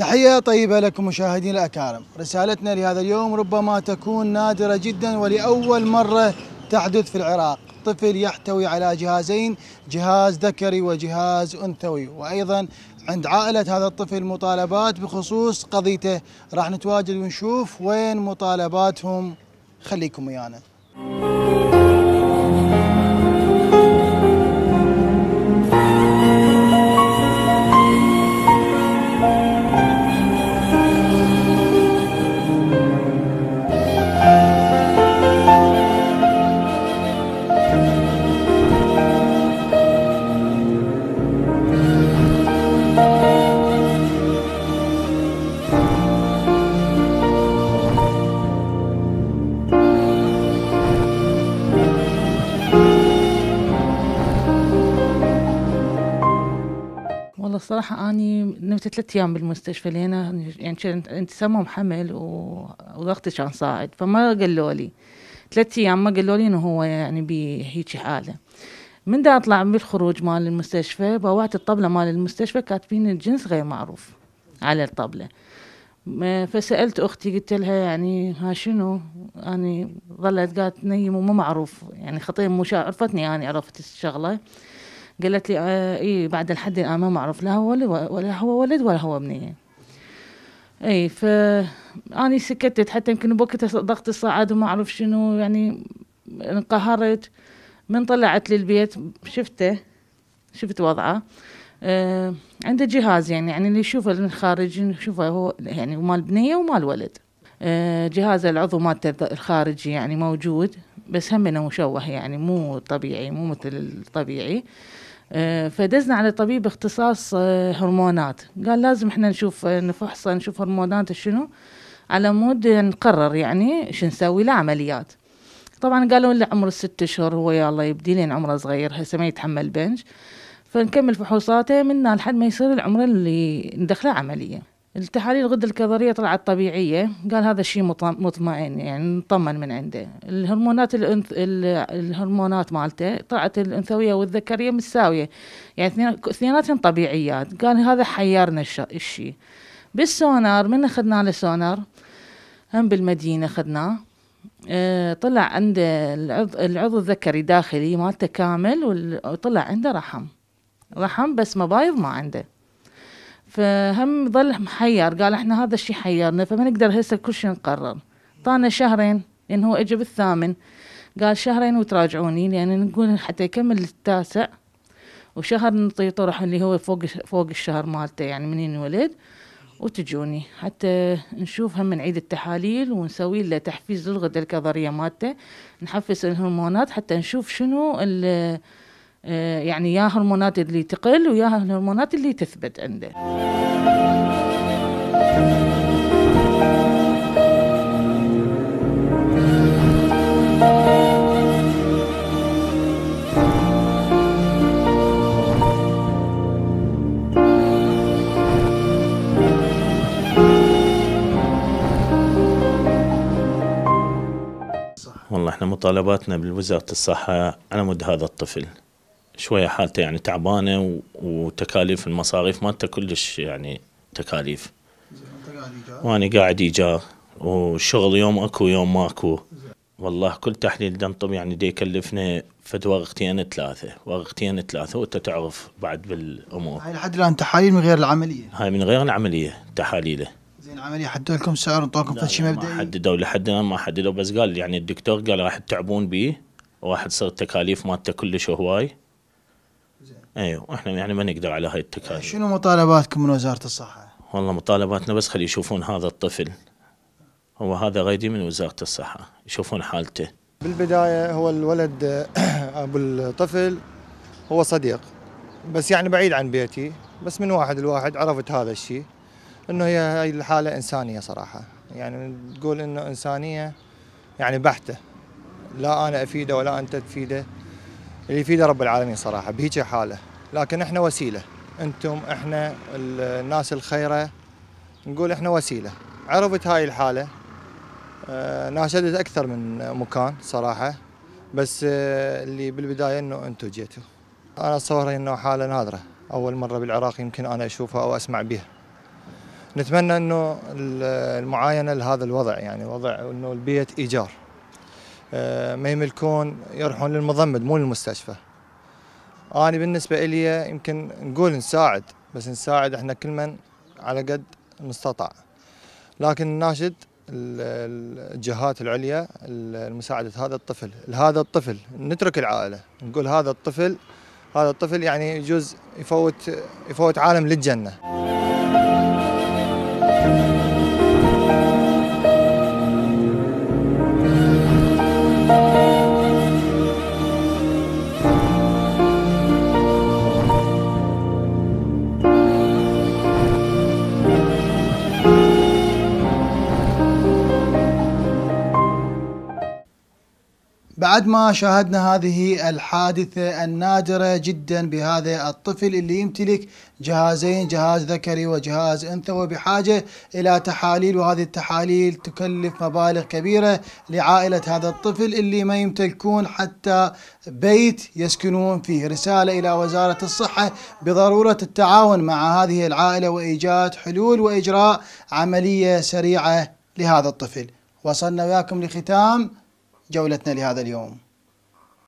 تحية طيبة لكم مشاهدينا الأكارم. رسالتنا لهذا اليوم ربما تكون نادرة جدا ولأول مرة تحدث في العراق. طفل يحتوي على جهازين جهاز ذكري وجهاز أنثوي. وأيضا عند عائلة هذا الطفل مطالبات بخصوص قضيته. راح نتواجد ونشوف وين مطالباتهم. خليكم ويانا. الصراحة أني نمت ثلاث أيام بالمستشفى لأن يعني كنت انتسامهم حمل وضغطي كان صاعد فما قالوا لي. ثلاث أيام ما قالوا لي إنه هو يعني بهيجي حالة. من دا أطلع بالخروج مال المستشفى؟ بوعت الطبلة مال المستشفى كاتبين الجنس غير معروف على الطبلة. فسألت أختي قلت لها يعني ها شنو؟ أني ظلت قالت نيم وما معروف يعني خطية مش عرفتني أنا عرفت الشغلة. قالت لي آه اي بعد الحد الان ما معروف لا هو ولد ولا هو ولد ولا هو بنيه اي ف أني سكتت حتى يمكن بوقتها ضغط الصعاد وما أعرف شنو يعني انقهرت. من طلعت للبيت شفته شفت وضعه. آه عنده جهاز يعني يعني اللي يشوفه من الخارج يشوفه هو يعني مال بنيه ومال ولد. آه جهاز العضو مالته الخارجي يعني موجود بس هم انه مشوه يعني مو طبيعي مو مثل الطبيعي. فدزنا على طبيب اختصاص آه، هرمونات. قال لازم إحنا نشوف آه، نفحصه نشوف هرموناته شنو على مود نقرر يعني شو نسوي له عمليات. طبعا قالوا له عمره ست اشهر هو يلا يبدي لين عمره صغير هسه ما يتحمل بنج. فنكمل فحوصاته منا لحد ما يصير العمر اللي ندخله عملية. التحاليل الغدة الكظرية طلعت طبيعية. قال هذا الشيء مط- مطمئن يعني نطمن من عنده. الهرمونات الأنث... ال- الهرمونات مالته طلعت الأنثوية والذكرية متساوية. يعني اثنين- اثنيناتهم طبيعيات. قال هذا حيرنا الش... الشيء. بالسونار من أخذنا له سونار هم بالمدينة أخذناه. آه، طلع عنده العضو, العضو الذكري داخلي مالته كامل وطلع عنده رحم. رحم بس مبايض ما عنده. فهم ظل محير قال إحنا هذا الشيء حيرنا فما نقدر هسه كل شيء نقرر. طانا شهرين لأن هو اجى بالثامن قال شهرين وتراجعوني لأن نقول حتى يكمل التاسع. وشهر نعطيه طرح اللي هو فوق فوق الشهر مالته يعني منين ولد وتجوني حتى نشوف هم نعيد التحاليل ونسوي له تحفيز للغدة الكظرية مالته. نحفز الهرمونات حتى نشوف شنو يعني يا هرمونات اللي تقل ويا الهرمونات اللي تثبت عنده. والله إحنا مطالباتنا بوزارة الصحة على مود هذا الطفل. شوية حالته يعني تعبانة و- وتكاليف المصاريف مالته كلش يعني تكاليف. وأنا قاعد إيجار. وشغل يوم أكو يوم ماكو. والله كل تحليل دم طب يعني دي يكلفنا فد ورقتين ثلاثة. ورقتين ثلاثة وأنت تعرف بعد بالأمور. هاي لحد الآن تحاليل من غير العملية؟ هاي من غير العملية تحاليله. زين العملية حدوا لكم سعر انطوكم فد شيء ما مبدئي؟ حددوا. لحد الآن ما حددوا. بس قال يعني الدكتور قال راح تتعبون بيه. وراح تصير التكاليف مالته كلش هواي. أيوه وإحنا يعني ما نقدر على هاي التكاليف. شنو مطالباتكم من وزارة الصحة؟ والله مطالباتنا بس خلي يشوفون هذا الطفل. هو هذا غيدي من وزارة الصحة يشوفون حالته. بالبداية هو الولد أبو الطفل هو صديق. بس يعني بعيد عن بيتي بس من واحد لواحد عرفت هذا الشيء إنه هي هاي الحالة إنسانية صراحة. يعني تقول إنه إنسانية يعني بحتة. لا أنا أفيده ولا أنت تفيده. اللي يفيده رب العالمين صراحة بهيك حالة. لكن إحنا وسيلة. أنتم إحنا الناس الخيرة. نقول إحنا وسيلة. عرفت هاي الحالة؟ آه، ناشدت أكثر من مكان صراحة. بس آه، اللي بالبداية إنه أنتم جيتوا. أنا أتصور إنه حالة نادرة. أول مرة بالعراق يمكن أنا أشوفها أو أسمع بها. نتمنى إنه المعاينة لهذا الوضع يعني وضع إنه البيت إيجار. ما يملكون يروحون للمضمد مو للمستشفى. أنا بالنسبة لي يمكن نقول نساعد بس نساعد إحنا كل من على قد المستطاع. لكن ناشد الجهات العليا لمساعدة هذا الطفل. هذا الطفل نترك العائلة. نقول هذا الطفل هذا الطفل يعني يجوز يفوت يفوت عالم للجنة. بعد ما شاهدنا هذه الحادثة النادرة جدا بهذا الطفل اللي يمتلك جهازين جهاز ذكري وجهاز أنثى وبحاجة إلى تحاليل وهذه التحاليل تكلف مبالغ كبيرة لعائلة هذا الطفل اللي ما يمتلكون حتى بيت يسكنون فيه. رسالة إلى وزارة الصحة بضرورة التعاون مع هذه العائلة وإيجاد حلول وإجراء عملية سريعة لهذا الطفل. وصلنا وياكم لختام جولتنا لهذا اليوم.